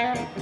man.